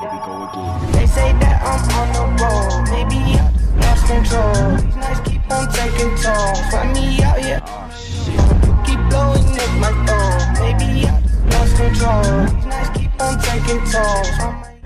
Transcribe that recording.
Here we go again. They say that I'm on the road. Maybe I lost control. These nights keep on taking toll. Find me out here. Keep blowing up my phone. Maybe I lost control. These nights keep on taking toll.